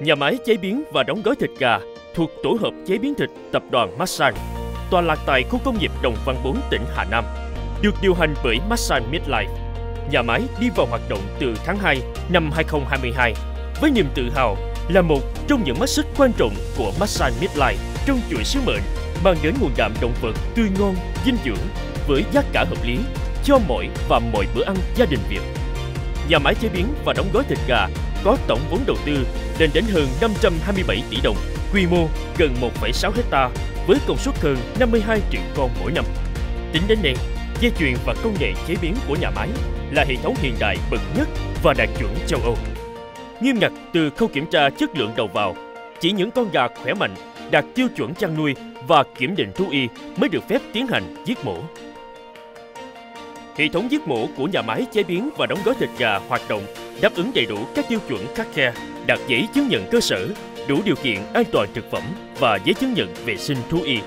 nhà máy chế biến và đóng gói thịt gà thuộc tổ hợp chế biến thịt tập đoàn Masan, tọa lạc tại khu công nghiệp Đồng Văn 4 tỉnh Hà Nam, được điều hành bởi Masan Midlife. Nhà máy đi vào hoạt động từ tháng 2 năm 2022 với niềm tự hào là một trong những mắt xích quan trọng của Masan Midlife trong chuỗi sứ mệnh mang đến nguồn đạm động vật tươi ngon, dinh dưỡng với giá cả hợp lý cho mỗi và mọi bữa ăn gia đình Việt. Nhà máy chế biến và đóng gói thịt gà có tổng vốn đầu tư lên đến hơn 527 tỷ đồng, quy mô gần 1,6 hecta với công suất hơn 52 triệu con mỗi năm. Tính đến nay, dây chuyền và công nghệ chế biến của nhà máy là hệ thống hiện đại bậc nhất và đạt chuẩn châu Âu. Nghiêm ngặt từ khâu kiểm tra chất lượng đầu vào, chỉ những con gà khỏe mạnh đạt tiêu chuẩn chăn nuôi và kiểm định thú y mới được phép tiến hành giết mổ. Hệ thống giết mổ của nhà máy chế biến và đóng gói thịt gà hoạt động đáp ứng đầy đủ các tiêu chuẩn khắc khe, đạt giấy chứng nhận cơ sở, đủ điều kiện an toàn thực phẩm và giấy chứng nhận vệ sinh thú y.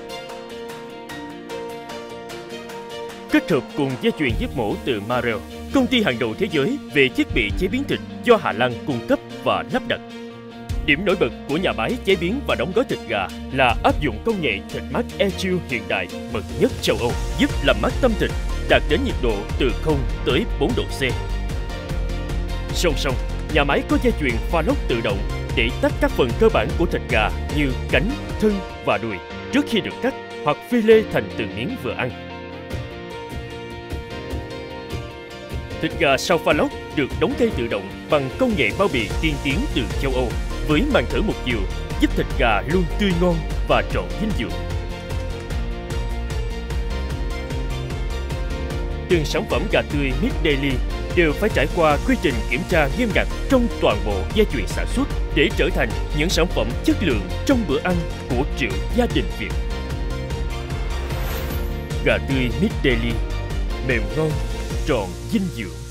Kết hợp cùng dây chuyền giết mổ từ Marel, công ty hàng đầu thế giới về thiết bị chế biến thịt do Hà Lan cung cấp và lắp đặt. Điểm nổi bật của nhà máy chế biến và đóng gói thịt gà là áp dụng công nghệ thịt mát EQ hiện đại bậc nhất châu Âu, giúp làm mát tâm thịt, đạt đến nhiệt độ từ 0 tới 4 độ C. Song song, nhà máy có dây chuyền pha lốc tự động để tách các phần cơ bản của thịt gà như cánh, thân và đùi trước khi được cắt hoặc phi lê thành từng miếng vừa ăn. Thịt gà sau pha lốc được đóng cây tự động bằng công nghệ bao bì tiên tiến từ châu Âu với màn thở một chiều giúp thịt gà luôn tươi ngon và trọn dinh dưỡng. Từng sản phẩm gà tươi Mid Daily đều phải trải qua quy trình kiểm tra nghiêm ngặt trong toàn bộ dây chuyền sản xuất để trở thành những sản phẩm chất lượng trong bữa ăn của triệu gia đình Việt. Gà tươi Mid Daily, mềm ngon, tròn dinh dưỡng.